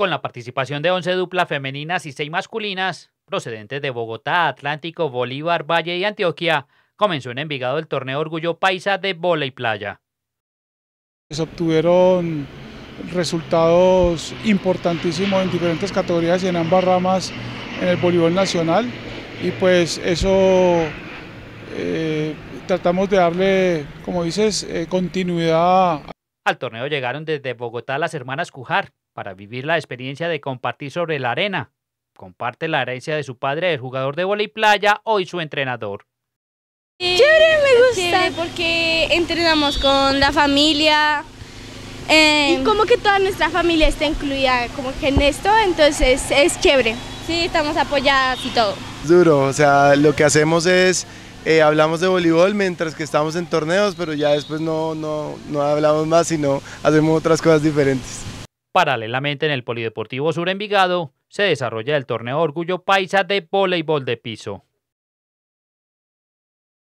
con la participación de 11 duplas femeninas y 6 masculinas, procedentes de Bogotá, Atlántico, Bolívar, Valle y Antioquia, comenzó en Envigado el torneo Orgullo Paisa de Bola y Playa. Se obtuvieron resultados importantísimos en diferentes categorías y en ambas ramas en el voleibol nacional y pues eso eh, tratamos de darle, como dices, eh, continuidad. Al torneo llegaron desde Bogotá las hermanas Cujar para vivir la experiencia de compartir sobre la arena. Comparte la herencia de su padre, el jugador de y playa, hoy su entrenador. Chévere, me gusta. porque entrenamos con la familia. y como que toda nuestra familia está incluida como que en esto, entonces es chévere. Sí, estamos apoyadas y todo. Duro, o sea, lo que hacemos es, eh, hablamos de voleibol mientras que estamos en torneos, pero ya después no, no, no hablamos más, sino hacemos otras cosas diferentes. Paralelamente en el Polideportivo Sur Envigado se desarrolla el torneo Orgullo Paisa de voleibol de piso.